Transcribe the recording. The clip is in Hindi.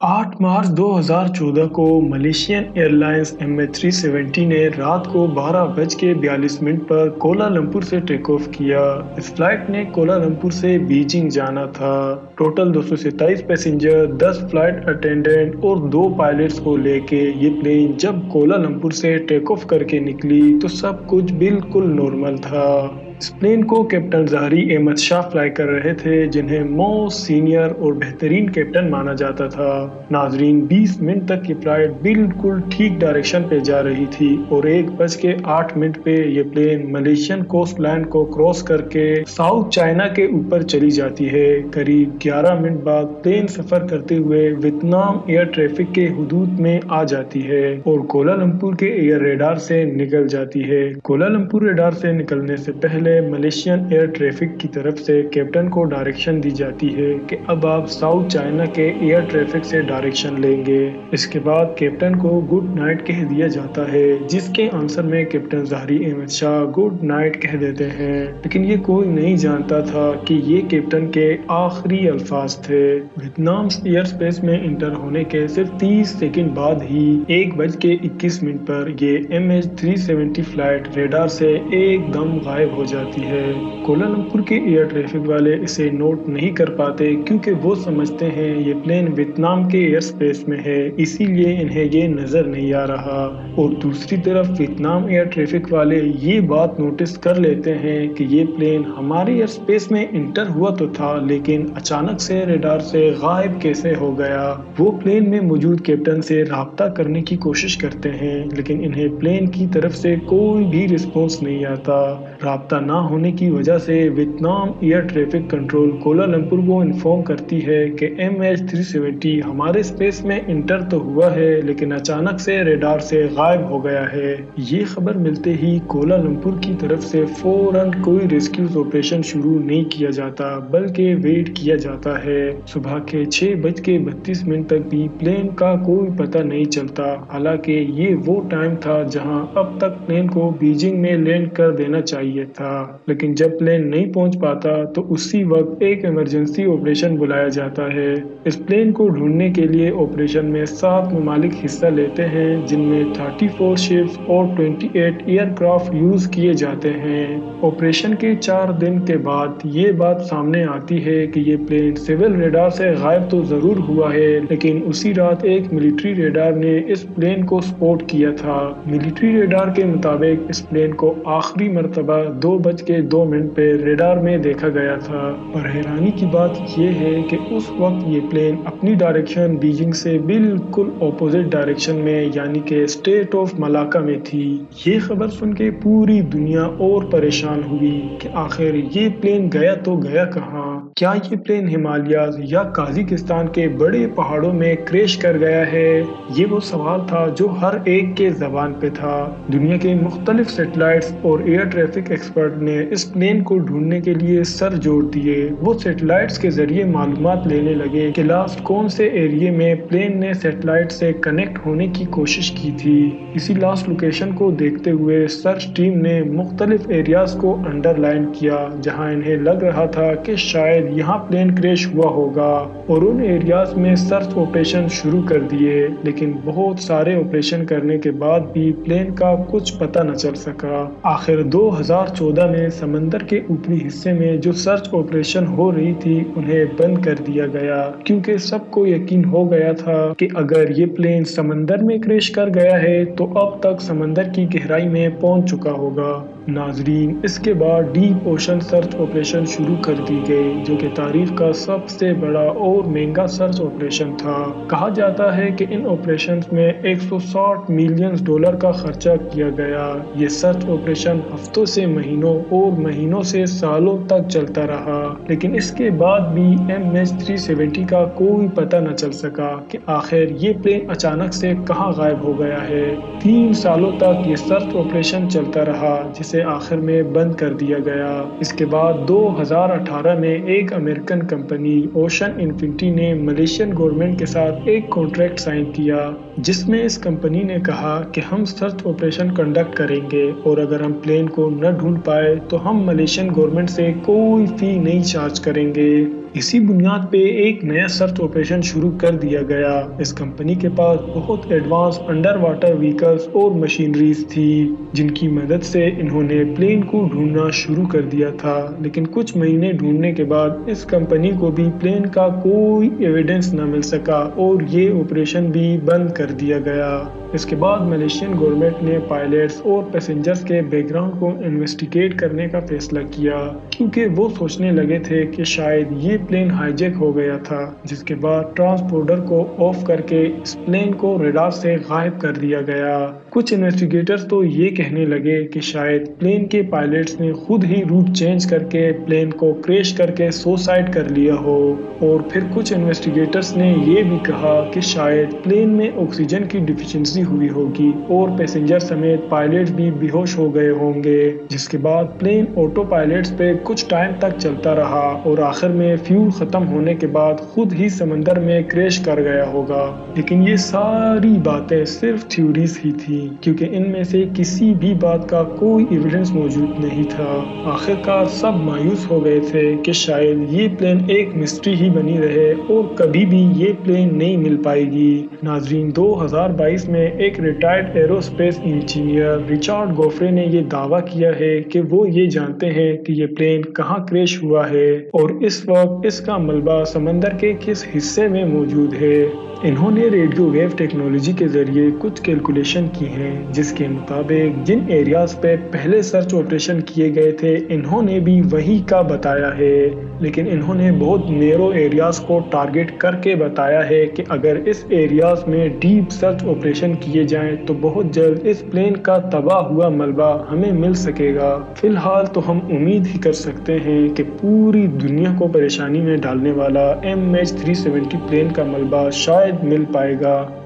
8 मार्च 2014 को मलेशियन एयरलाइंस एमएच370 ने रात को बारह बज के बयालीस मिनट पर कोलालमपुर से टेक ऑफ़ किया। इस फ़्लाइट ने कोलालमपुर से बीजिंग जाना था। टोटल दो पैसेंजर 10 फ़्लाइट अटेंडेंट और दो पायलट्स को लेके ये प्लेन जब कोलालमपुर से टेक ऑफ़ करके निकली तो सब कुछ बिल्कुल नॉर्मल था। इस प्लेन को कैप्टन जहरी अहमद शाह फ्लाई कर रहे थे, जिन्हें मोस्ट सीनियर और बेहतरीन कैप्टन माना जाता था। नाजरीन 20 मिनट तक ये फ़्लाइट बिल्कुल ठीक डायरेक्शन पे जा रही थी और एक बज के आठ मिनट पे ये प्लेन मलेशियन कोस्ट लाइन को क्रॉस करके साउथ चाइना के ऊपर चली जाती है। करीब 11 मिनट बाद प्लेन सफ़र करते हुए वियतनाम एयर ट्रैफ़िक के हदूद में आ जाती है और कोलालमपुर के एयर रेडार से निकल जाती है। कोलालमपुर रेडार से निकलने से पहले पहले मलेशियन एयर ट्रैफ़िक की तरफ़ से कैप्टन को डायरेक्शन दी जाती है कि अब आप साउथ चाइना के एयर ट्रैफ़िक से डायरेक्शन लेंगे। इसके बाद कैप्टन को गुड नाइट कह दिया जाता है, जिसके आंसर में कैप्टन जहरी अहमद शाह गुड नाइट कह देते हैं। लेकिन ये कोई नहीं जानता था कि ये कैप्टन के आखिरी अल्फाज थे। वियतनाम एयर स्पेस में इंटर होने के सिर्फ़ तीस सेकेंड बाद ही एक बज के इक्कीस मिनट पर ये M H three seventy flight radar से एकदम गायब हो जाए जाती है। कोलालमपुर के एयर ट्रैफ़िक वाले इसे नोट नहीं कर पाते क्योंकि वो समझते हैं ये प्लेन वियतनाम के एयर स्पेस में है, इसीलिए इन्हें ये नज़र नहीं आ रहा। और दूसरी तरफ़ वियतनाम एयर ट्रैफ़िक वाले ये बात नोटिस कर लेते हैं कि ये प्लेन हमारे एयर स्पेस में इंटर हुआ तो था, लेकिन अचानक से रेडार से गायब कैसे हो गया? वो प्लेन में मौजूद कैप्टन से रहा करने की कोशिश करते हैं, लेकिन इन्हें प्लेन की तरफ़ से कोई भी रिस्पॉन्स नहीं आता। रहा ना होने की वजह से Vietnam air traffic control Kuala Lumpur को इन्फॉर्म करती है कि एम एच थ्री सेवेंटी हमारे स्पेस में इंटर तो हुआ है, लेकिन अचानक से रेडार से गायब हो गया है। ये खबर मिलते ही कोलालमपुर की तरफ़ से फ़ौरन कोई रेस्क्यू ऑपरेशन शुरू नहीं किया जाता, बल्कि वेट किया जाता है। सुबह के छह बज के बत्तीस मिनट तक भी प्लेन का कोई पता नहीं चलता। हालाँकि ये वो टाइम था जहाँ अब तक प्लेन को बीजिंग में लैंड कर देना चाहिए था। लेकिन जब प्लेन नहीं पहुँच पाता तो उसी वक्त एक इमरजेंसी ऑपरेशन बुलाया जाता है। इस प्लेन को ढूँढने के लिए ऑपरेशन में सात ममालिक हिस्सा लेते हैं, जिनमें 34 शिप्स और 28 एयरक्राफ्ट यूज़ किए जाते हैं। ऑपरेशन के चार दिन के बाद ये बात सामने आती है कि ये प्लेन सिविल रेडार से गायब तो ज़रूर हुआ है, लेकिन उसी रात एक मिलिट्री रेडार ने इस प्लेन को स्पोर्ट किया था। मिलिट्री रेडार के मुताबिक इस प्लेन को आखिरी मरतबा दो बज के दो मिनट पे रेडार में देखा गया था। पर हैरानी की बात यह है कि उस वक्त ये प्लेन अपनी डायरेक्शन बीजिंग से बिल्कुल ऑपोजिट डायरेक्शन में, यानी कि स्टेट ऑफ़ मलाका में थी। ये खबर सुन के पूरी दुनिया और परेशान हुई कि आखिर ये प्लेन गया तो गया कहाँ? क्या ये प्लेन हिमालय या काजिकिस्तान के बड़े पहाड़ों में क्रेश कर गया है? ये वो सवाल था जो हर एक के जबान पे था। दुनिया के मुख्तलिफ़ सेटेलाइट्स और एयर ट्रैफ़िक एक्सपर्ट ने इस प्लेन को ढूँढने के लिए सर जोड़ दिए। वो सेटेलाइट्स के ज़रिए मालूम लेने लगे कि लास्ट कौन से एरिए में प्लेन ने सेटेलाइट से कनेक्ट होने की कोशिश की थी। इसी लास्ट लोकेशन को देखते हुए सर्च टीम ने मुख्तलिफ़ एरियाज़ को अंडरलाइन किया, जहाँ इन्हें लग रहा था कि शायद यहाँ प्लेन क्रैश हुआ होगा और उन एरियाज़ में सर्च ऑपरेशन शुरू कर दिए, लेकिन बहुत सारे ऑपरेशन करने के बाद भी प्लेन का कुछ पता न चल सका। आखिर 2014 में समंदर के ऊपरी हिस्से में जो सर्च ऑपरेशन हो रही थी, उन्हें बंद कर दिया गया। क्योंकि सबको यकीन हो गया था कि अगर ये प्लेन समंदर में क्रैश कर गया है तो अब तक समंदर की गहराई में पहुँच चुका होगा। नाजरीन, इसके बाद डीप ओशन सर्च ऑपरेशन शुरू कर दी गई, जो कि तारीख का सबसे बड़ा और महँगा सर्च ऑपरेशन था। कहा जाता है कि इन ऑपरेशन में 160 मिलियन डॉलर का खर्चा किया गया। ये सर्च ऑपरेशन हफ्तों से महीनों और महीनों से सालों तक चलता रहा। लेकिन इसके बाद भी एम एच थ्री सेवेंटी का कोई पता न चल सका कि आखिर ये प्लेन अचानक से कहाँ गायब हो गया है। तीन सालों तक ये सर्च ऑपरेशन चलता रहा, जिसे जिसे आखिर में बंद कर दिया गया। इसके बाद 2018 में एक अमेरिकन कंपनी ओशन इन्फिनिटी ने मलेशियन गवर्नमेंट के साथ एक कॉन्ट्रैक्ट साइन किया, जिसमें इस कंपनी ने कहा कि हम सर्च ऑपरेशन कंडक्ट करेंगे और अगर हम प्लेन को न ढूंढ पाए तो हम मलेशियन गवर्नमेंट से कोई फ़ी नहीं चार्ज करेंगे। इसी बुनियाद पे एक नया सर्च ऑपरेशन शुरू कर दिया गया। इस कंपनी के पास बहुत एडवांस अंडर वाटर व्हीकल्स और मशीनरीज थी, जिनकी मदद से इन्होंने प्लेन को ढूंढना शुरू कर दिया था। लेकिन कुछ महीने ढूँढने के बाद इस कंपनी को भी प्लेन का कोई एविडेंस न मिल सका और ये ऑपरेशन भी बंद कर दिया गया। इसके बाद मलेशियन गवर्नमेंट ने पायलट्स और पैसेंजर्स के बैकग्राउंड को इन्वेस्टिगेट करने का फैसला किया, क्योंकि वो सोचने लगे थे कि शायद ये प्लेन हाईजैक हो गया था, जिसके बाद ट्रांसपोर्टर को ऑफ़ करके इस प्लेन को रेडार से गायब कर दिया गया। कुछ इन्वेस्टिगेटर्स तो ये कहने लगे कि शायद प्लेन के पायलट्स ने खुद ही रूट चेंज करके प्लेन को क्रैश करके सुसाइड कर लिया हो। और फिर कुछ इन्वेस्टिगेटर्स ने ये भी कहा कि शायद प्लेन में ऑक्सीजन की डिफिशियंसी हुई होगी और पैसेंजर समेत पायलट भी बेहोश हो गए होंगे, जिसके बाद प्लेन ऑटो पायलट पे कुछ टाइम तक चलता रहा और आखिर में फ्यूल खत्म होने के बाद खुद ही समंदर में क्रैश कर गया होगा। लेकिन ये सारी बातें सिर्फ़ थ्योरीज ही थी, क्योंकि इनमें से किसी भी बात का कोई एविडेंस मौजूद नहीं था। आखिरकार सब मायूस हो गए थे कि शायद ये प्लेन एक मिस्ट्री ही बनी रहे और कभी भी ये प्लेन नहीं मिल पाएगी। नाजरीन 2022 में एक retired aerospace engineer Richard Godfrey ने ये दावा किया है कि वो ये जानते हैं कि ये प्लेन कहाँ क्रैश हुआ है और इस वक्त इसका मलबा समंदर के किस हिस्से में मौजूद है। इन्होंने रेडियो वेव टेक्नोलॉजी के ज़रिए कुछ कैलकुलेशन की हैं, जिसके मुताबिक जिन एरियाज़ पे पहले सर्च ऑपरेशन किए गए थे, इन्होंने भी वही का बताया है। लेकिन इन्होंने बहुत नेरो एरियाज़ को टारगेट करके बताया है कि अगर इस एरियाज़ में डीप सर्च ऑपरेशन किए जाएँ तो बहुत जल्द इस प्लेन का तबाह हुआ मलबा हमें मिल सकेगा। फ़िलहाल तो हम उम्मीद ही कर सकते हैं कि पूरी दुनिया को परेशानी में डालने वाला M H three seventy plane का मलबा शायद शायद मिल पाएगा।